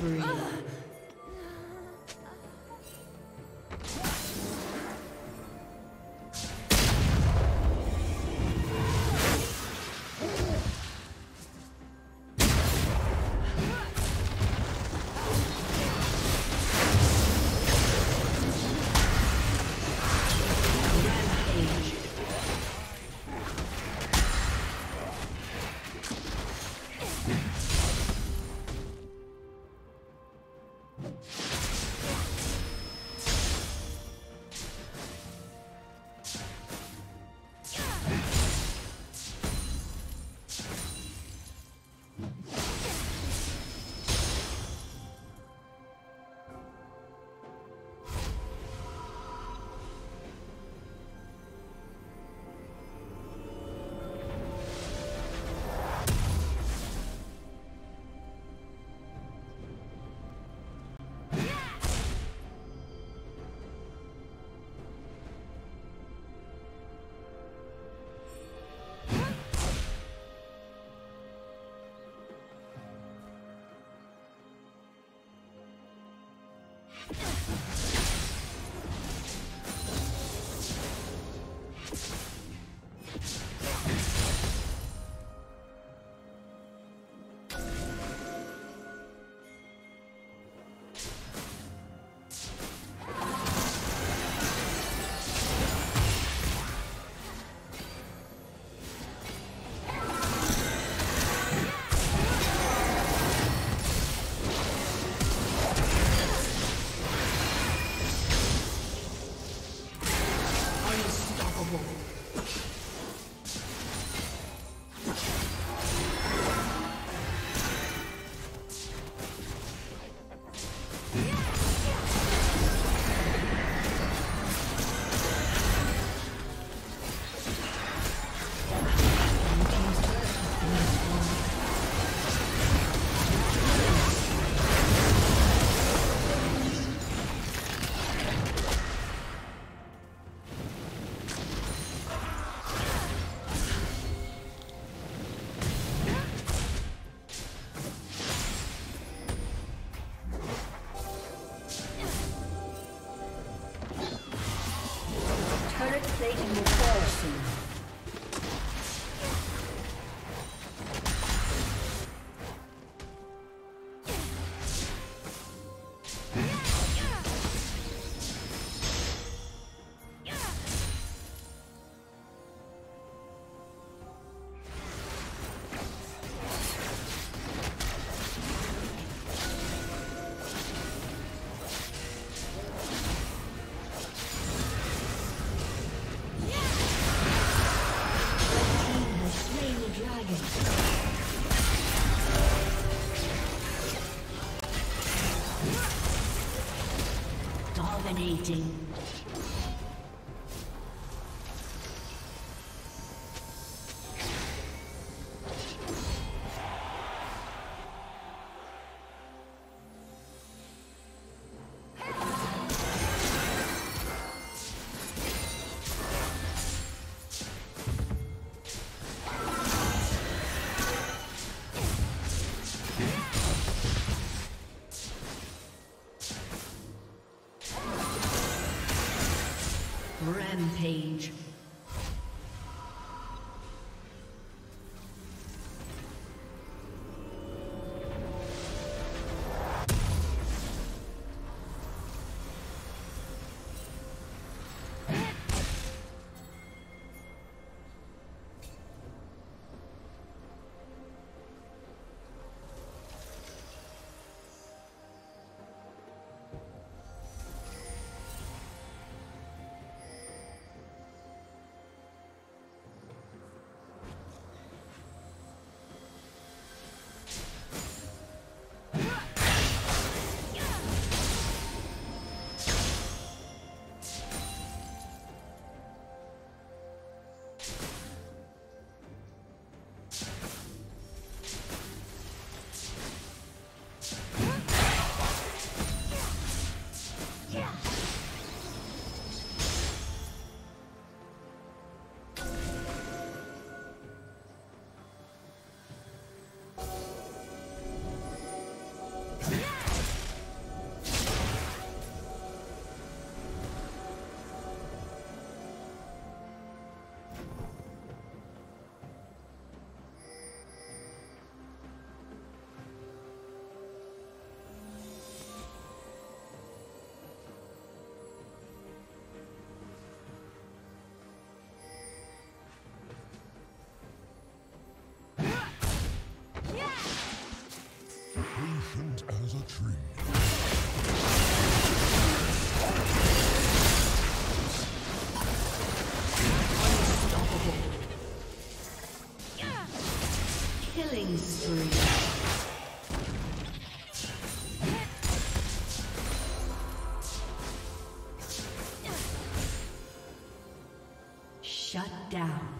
Turret Dominating. Rampage. Down.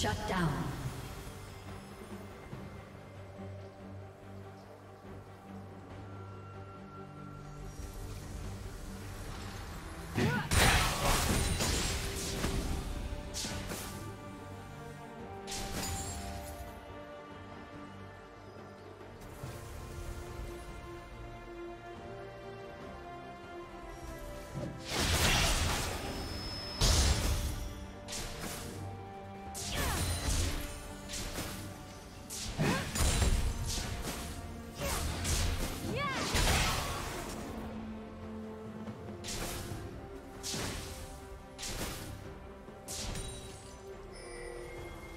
Shut down.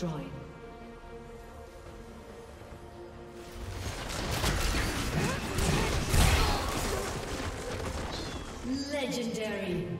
Destroyed. Legendary.